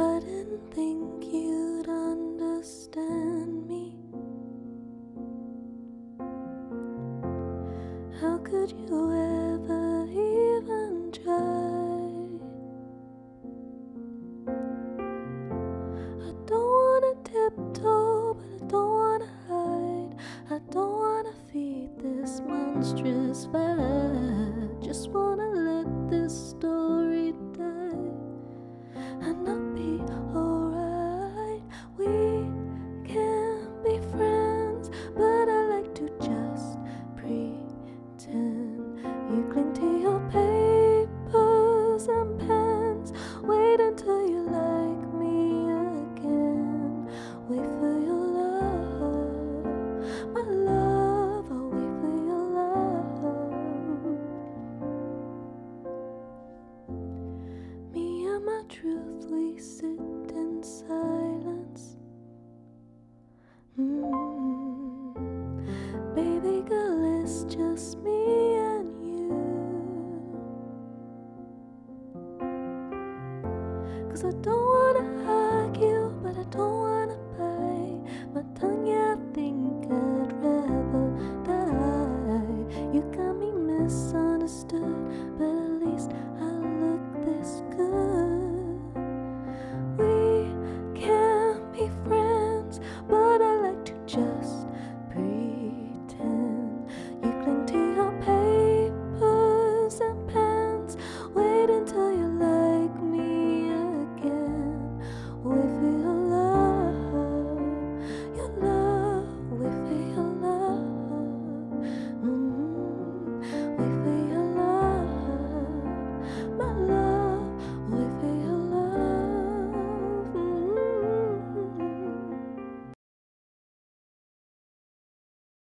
I didn't think you'd understand me. How could you ever even try? I don't wanna tiptoe, but I don't wanna hide. I don't wanna feed this monstrous fight. Just wanna let this story You cling to your papers and pens. Wait until you like me again. Wait for your love, my love. I'll wait for your love. Me and my truth, we sit in silence. Mm. Baby girl, it's just me Cause I don't wanna argue, but I don't wanna bite